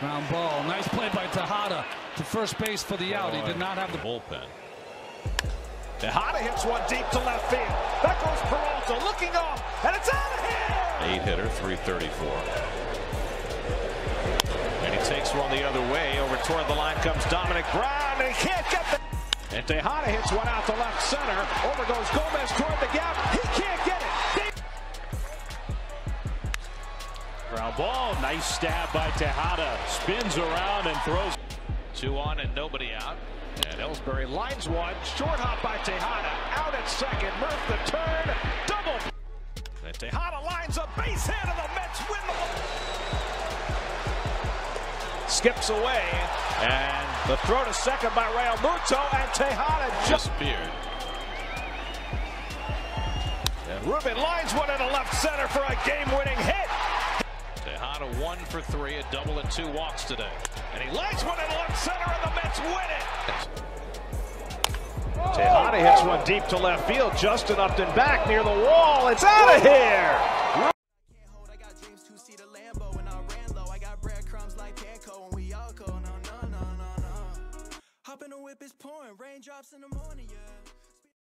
Ground ball. Nice play by Tejada to first base for the out. He did not have the bullpen. Tejada hits one deep to left field. That goes Peralta looking off, and it's out of here. Eight hitter, 334. And he takes one the other way. Over toward the line comes Domonic Brown, and he can't get the. And Tejada hits one out to left center. Over goes Gomez toward the gap. He can't get Ground ball. Nice stab by Tejada. Spins around and throws. Two on and nobody out. And Ellsbury lines one. Short hop by Tejada. Out at second. Murph the turn. Double. And Tejada lines a base hit, and the Mets win the ball. Skips away. And the throw to second by Realmuto. And Tejada just Disappeared. And Ruben lines one into left center for a game-winning hit. Tejada one for three, a double and two walks today. And he lines one into left center, and the Mets win it. Tejada hits one deep to left field. Justin Upton back near the wall. It's out of here. I got dreams to see the Lambo and I ran low. I got breadcrumbs like Panko and we all go no no no no no. Hop in the whip is pouring, raindrops in the morning, yeah.